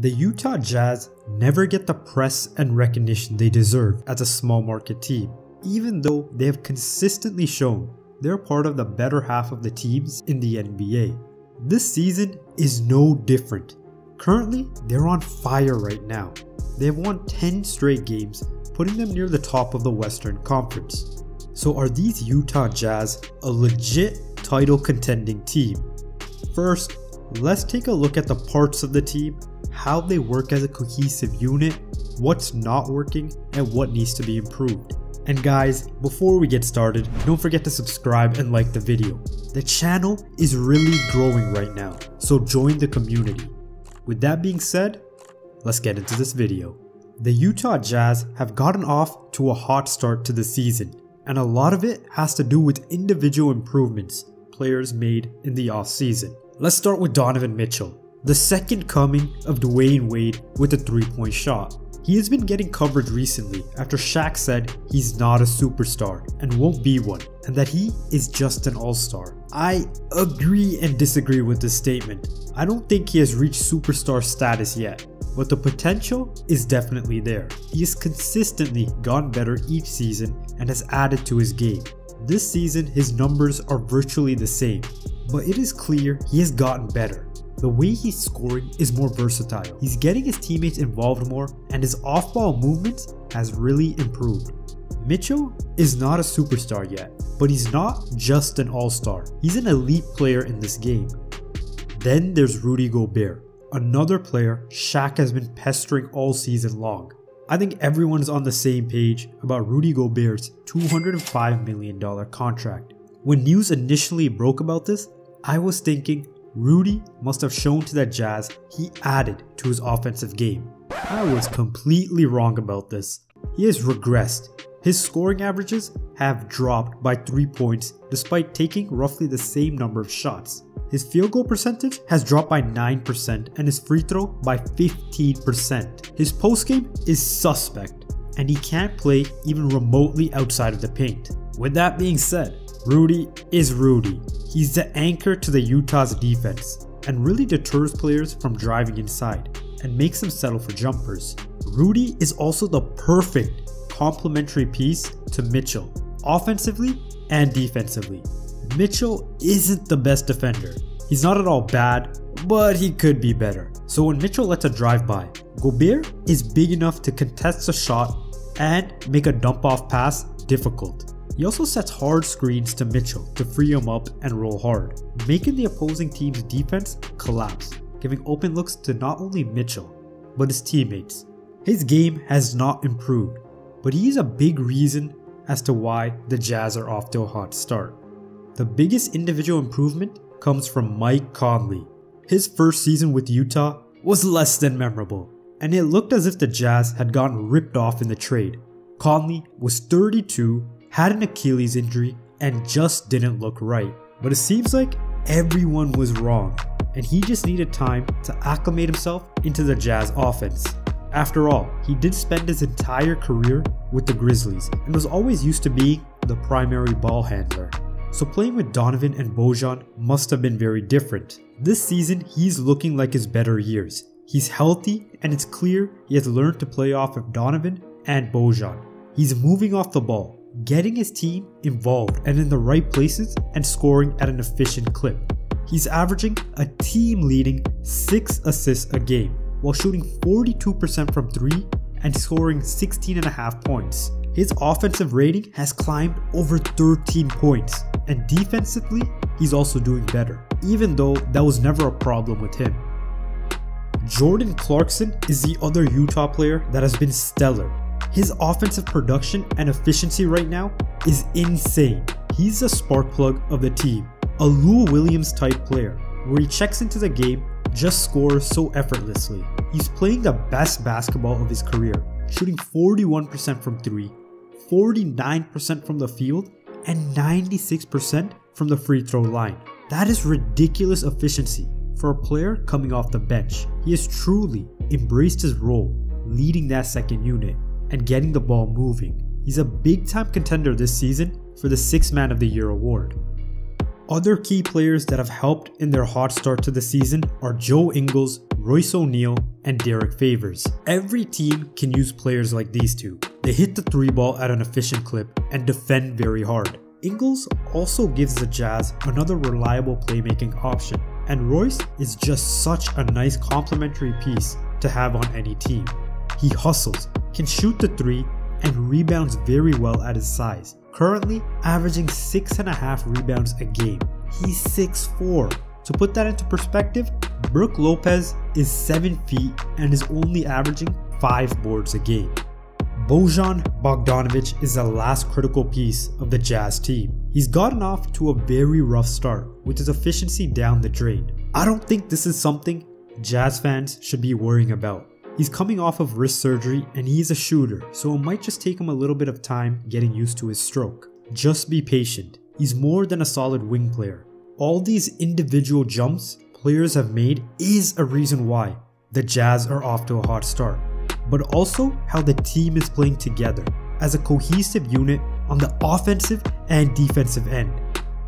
The Utah Jazz never get the press and recognition they deserve as a small market team, even though they have consistently shown they're part of the better half of the teams in the NBA. This season is no different. Currently, they're on fire right now. They have won 10 straight games, putting them near the top of the Western Conference. So are these Utah Jazz a legit title contending team? First, let's take a look at the parts of the team, how they work as a cohesive unit, what's not working, and what needs to be improved. And guys, before we get started, don't forget to subscribe and like the video. The channel is really growing right now, so join the community. With that being said, let's get into this video. The Utah Jazz have gotten off to a hot start to the season, and a lot of it has to do with individual improvements players made in the offseason. Let's start with Donovan Mitchell, the second coming of Dwyane Wade with a three point shot. He has been getting coverage recently after Shaq said he's not a superstar and won't be one, and that he is just an all star. I agree and disagree with this statement. I don't think he has reached superstar status yet, but the potential is definitely there. He has consistently gotten better each season and has added to his game. This season, his numbers are virtually the same, but it is clear he has gotten better. The way he's scoring is more versatile. He's getting his teammates involved more, and his off ball movements has really improved. Mitchell is not a superstar yet, but he's not just an all star. He's an elite player in this game. Then there's Rudy Gobert, another player Shaq has been pestering all season long. I think everyone is on the same page about Rudy Gobert's $205 million contract. When news initially broke about this, I was thinking Rudy must have shown to that Jazz he added to his offensive game. I was completely wrong about this. He has regressed. His scoring averages have dropped by 3 points despite taking roughly the same number of shots. His field goal percentage has dropped by 9% and his free throw by 15%. His post game is suspect and he can't play even remotely outside of the paint. With that being said, Rudy is Rudy. He's the anchor to the Utah's defense and really deters players from driving inside and makes them settle for jumpers. Rudy is also the perfect complementary piece to Mitchell, offensively and defensively. Mitchell isn't the best defender. He's not at all bad, but he could be better. So when Mitchell lets a drive by, Gobert is big enough to contest a shot and make a dump off pass difficult. He also sets hard screens to Mitchell to free him up and roll hard, making the opposing team's defense collapse, giving open looks to not only Mitchell, but his teammates. His game has not improved, but he is a big reason as to why the Jazz are off to a hot start. The biggest individual improvement comes from Mike Conley. His first season with Utah was less than memorable, and it looked as if the Jazz had gotten ripped off in the trade. Conley was 32, had an Achilles injury, and just didn't look right. But it seems like everyone was wrong, and he just needed time to acclimate himself into the Jazz offense. After all, he did spend his entire career with the Grizzlies and was always used to being the primary ball handler. So playing with Donovan and Bojan must have been very different. This season, he's looking like his better years. He's healthy and it's clear he has learned to play off of Donovan and Bojan. He's moving off the ball, getting his team involved and in the right places and scoring at an efficient clip. He's averaging a team leading 6 assists a game while shooting 42% from 3 and scoring 16.5 points. His offensive rating has climbed over 13 points, and defensively, he's also doing better, even though that was never a problem with him. Jordan Clarkson is the other Utah player that has been stellar. His offensive production and efficiency right now is insane. He's the spark plug of the team, a Lou Williams type player, where he checks into the game, just scores so effortlessly. He's playing the best basketball of his career, shooting 41% from 3, 49% from the field, and 96% from the free throw line. That is ridiculous efficiency for a player coming off the bench. He has truly embraced his role, leading that second unit and getting the ball moving. He's a big time contender this season for the 6 Man of the Year award. Other key players that have helped in their hot start to the season are Joe Ingles, Royce O'Neale, and Derrick Favors. Every team can use players like these two. They hit the three ball at an efficient clip and defend very hard. Ingles also gives the Jazz another reliable playmaking option, and Royce is just such a nice complementary piece to have on any team. He hustles, can shoot the three, and rebounds very well at his size, currently averaging 6.5 rebounds a game. He's 6'4. To put that into perspective, Brook Lopez is 7 feet and is only averaging 5 boards a game. Bojan Bogdanovic is the last critical piece of the Jazz team. He's gotten off to a very rough start with his efficiency down the drain. I don't think this is something Jazz fans should be worrying about. He's coming off of wrist surgery and he's a shooter, so it might just take him a little bit of time getting used to his stroke. Just be patient. He's more than a solid wing player. All these individual jumps players have made is a reason why the Jazz are off to a hot start but also how the team is playing together as a cohesive unit on the offensive and defensive end.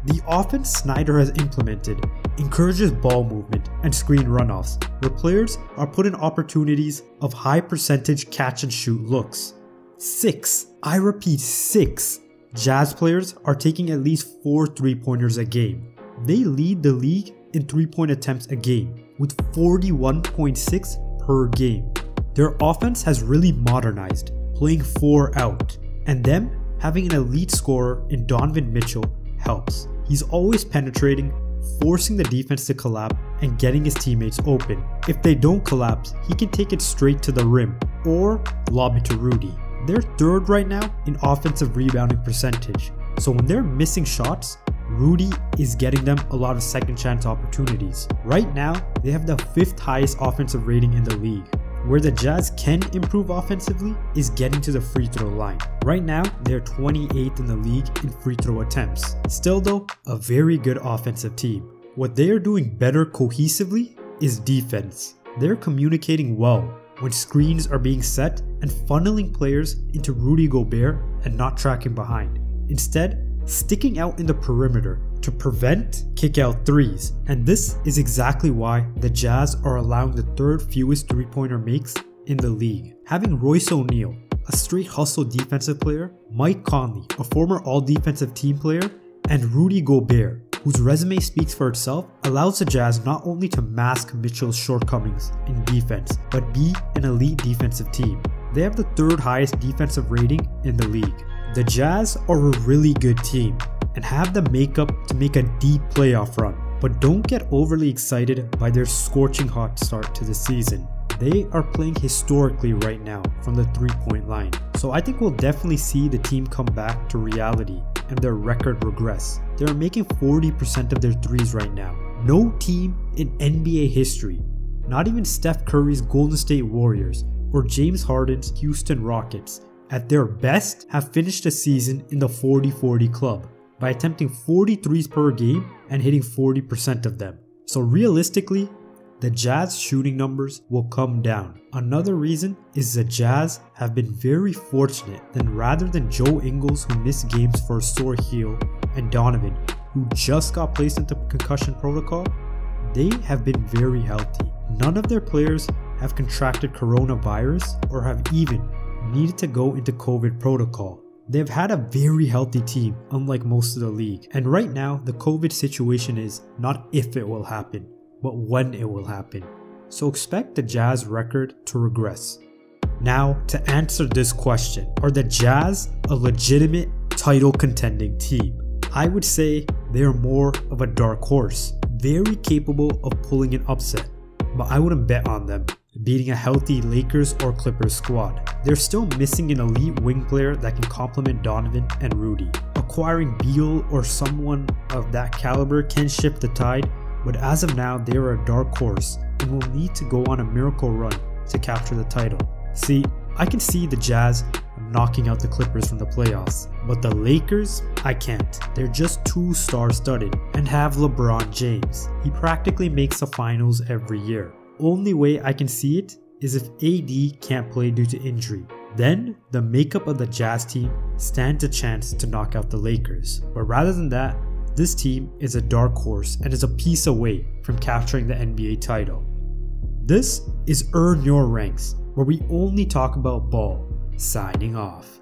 The offense Snyder has implemented encourages ball movement and screen runoffs, where players are put in opportunities of high percentage catch and shoot looks. 6, I repeat 6, Jazz players are taking at least 4 three pointers a game. They lead the league in three point attempts a game, with 41.6 per game. Their offense has really modernized, playing 4 out, and them having an elite scorer in Donovan Mitchell helps. He's always penetrating, forcing the defense to collapse and getting his teammates open. If they don't collapse, he can take it straight to the rim or lob it to Rudy. They're third right now in offensive rebounding percentage, so when they're missing shots, Rudy is getting them a lot of second chance opportunities. Right now, they have the fifth highest offensive rating in the league. Where the Jazz can improve offensively is getting to the free throw line. Right now, they're 28th in the league in free throw attempts. Still though, a very good offensive team. What they are doing better cohesively is defense. They're communicating well when screens are being set and funneling players into Rudy Gobert and not tracking behind. Instead, sticking out in the perimeter to prevent kick out threes. And this is exactly why the Jazz are allowing the third fewest three pointer makes in the league. Having Royce O'Neale, a straight hustle defensive player, Mike Conley, a former all defensive team player, and Rudy Gobert, whose resume speaks for itself, allows the Jazz not only to mask Mitchell's shortcomings in defense, but be an elite defensive team. They have the third highest defensive rating in the league. The Jazz are a really good team, and have the makeup to make a deep playoff run. But don't get overly excited by their scorching hot start to the season. They are playing historically right now from the three point line. So I think we'll definitely see the team come back to reality and their record regress. They are making 40% of their threes right now. No team in NBA history, not even Steph Curry's Golden State Warriors or James Harden's Houston Rockets, at their best have finished a season in the 40 40 club by attempting 43s per game and hitting 40% of them. So realistically, the Jazz shooting numbers will come down. Another reason is the Jazz have been very fortunate that rather than Joe Ingles who missed games for a sore heel and Donovan who just got placed into concussion protocol, they have been very healthy. None of their players have contracted coronavirus or have even needed to go into COVID protocol. They've had a very healthy team, unlike most of the league. And right now, the COVID situation is not if it will happen, but when it will happen. So expect the Jazz record to regress. Now, to answer this question Are the Jazz a legitimate title contending team? I would say they are more of a dark horse, very capable of pulling an upset, but I wouldn't bet on them beating a healthy Lakers or Clippers squad. They're still missing an elite wing player that can complement Donovan and Rudy. Acquiring Beal or someone of that caliber can shift the tide, but as of now, they are a dark horse and will need to go on a miracle run to capture the title. See, I can see the Jazz knocking out the Clippers from the playoffs, but the Lakers, I can't. They're just too star studded and have LeBron James. He practically makes the finals every year only way I can see it is if AD can't play due to injury. Then, the makeup of the Jazz team stands a chance to knock out the Lakers. But rather than that, this team is a dark horse and is a piece away from capturing the NBA title. This is Earn Your Ranks, where we only talk about ball. Signing off.